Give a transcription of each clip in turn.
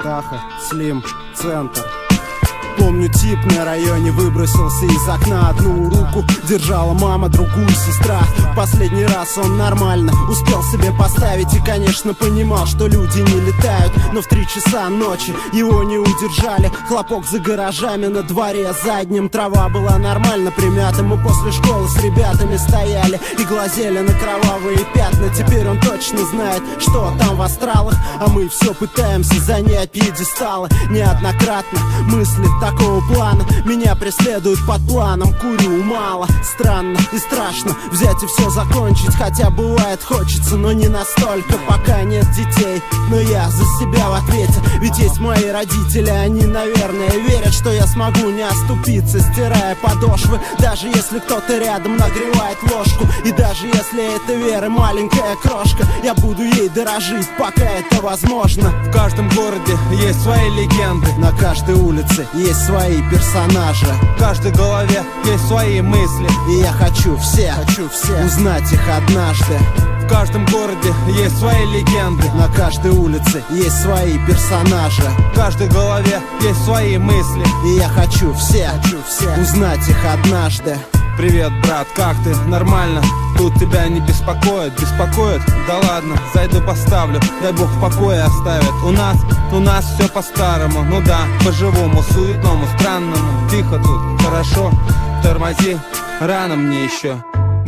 Каха, Слим, Центр Помню, тип на районе выбросился из окна. Одну руку держала мама, другую сестра. Последний раз он нормально успел себе поставить И, конечно, понимал, что люди не летают. Но в три часа ночи его не удержали. Хлопок за гаражами на дворе задним. Трава была нормально примята. Мы после школы с ребятами стояли И глазели на кровавые пятна. Теперь он точно знает, что там в астралах. А мы все пытаемся занять пьедесталы. Неоднократно мысли такого плана Меня преследуют под планом. Курю мало, странно и страшно Взять и все закончить. Хотя бывает хочется, но не настолько. Пока нет детей, но я за себя в ответе. Ведь есть мои родители, они, наверное, верят Что я смогу не оступиться, стирая подошвы. Даже если кто-то рядом нагревает ложку. И даже если это вера маленькая крошка Я буду ей дорожить, пока это возможно. В каждом городе есть свои легенды. На каждой улице есть есть свои персонажи. В каждой голове есть свои мысли. И я хочу все, хочу все. узнать их однажды. В каждом городе есть свои легенды. На каждой улице есть свои персонажи. В каждой голове есть свои мысли. И я хочу все, хочу все. узнать их однажды Привет, брат, как ты? Нормально? Тут тебя не беспокоит, беспокоит? Да ладно, зайду поставлю, дай бог в покое оставит У нас, у нас все по-старому, ну да, по-живому, суетному, странному Тихо тут, хорошо, тормози, рано мне еще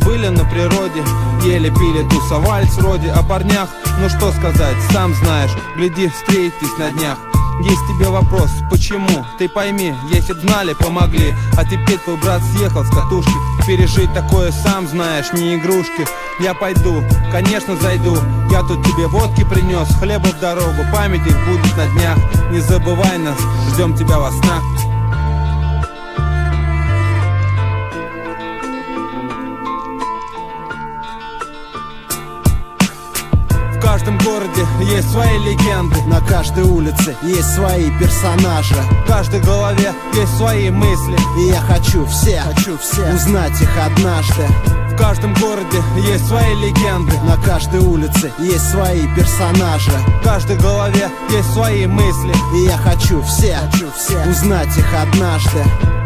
были на природе Еле пили тусовались вроде о парнях. Ну что сказать, сам знаешь Гляди, встретитесь на днях. Есть тебе вопрос, почему? Ты пойми, если б знали, помогли. А теперь твой брат съехал с катушки. Пережить такое сам знаешь, не игрушки. Я пойду, конечно зайду. Я тут тебе водки принес, хлеба в дорогу Память их будет на днях. Не забывай нас, ждем тебя во снах городе есть свои легенды. На каждой улице есть свои персонажи. В каждой голове есть свои мысли. И я хочу все, хочу все узнать их однажды. В каждом городе есть свои легенды. На каждой улице есть свои персонажи. В каждой голове есть свои мысли. И я хочу все, хочу все узнать их однажды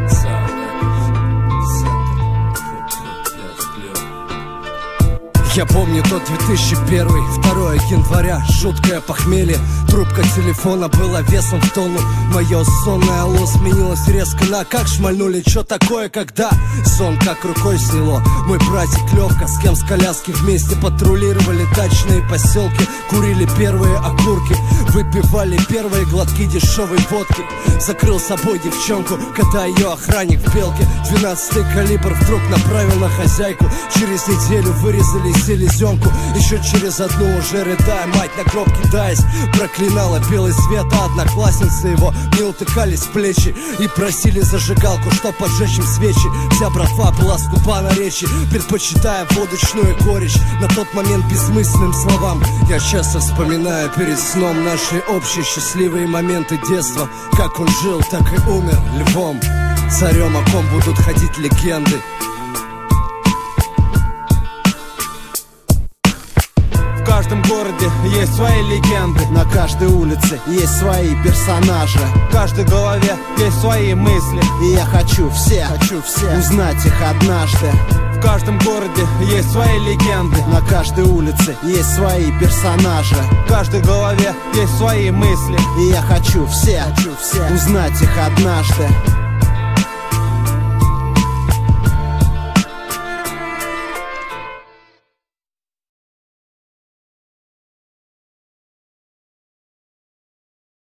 Я помню тот 2001, 2 января Жуткое похмелье, трубка телефона была весом в тонну. Мое сонное алло сменилось резко. На как шмальнули Чё такое, когда? Сон как рукой сняло. Мой братик Левка, с кем с коляски вместе патрулировали дачные поселки Курили первые окурки, выпивали первые глотки дешевой водки. Закрыл собой девчонку, когда ее охранник в белке. 12 калибр вдруг направил на хозяйку. Через неделю вырезали селезенку. Еще через одну уже рыдая Мать на гроб кидаясь Проклинала белый свет. А одноклассницы его не утыкались в плечи. И просили зажигалку, чтоб поджечь им свечи. Вся братва была скупа на речи Предпочитая водочную горечь. На тот момент бессмысленным словам Я часто вспоминаю перед сном Наши общие счастливые моменты детства. Как он жил, так и умер львом. Царем, о ком будут ходить легенды каждом городе есть свои легенды. На каждой улице есть свои персонажи. В каждой голове есть свои мысли. И я хочу все, хочу все узнать их однажды. В каждом городе есть свои легенды. На каждой улице есть свои персонажи. В каждой голове есть свои мысли. И я хочу все, хочу все узнать их однажды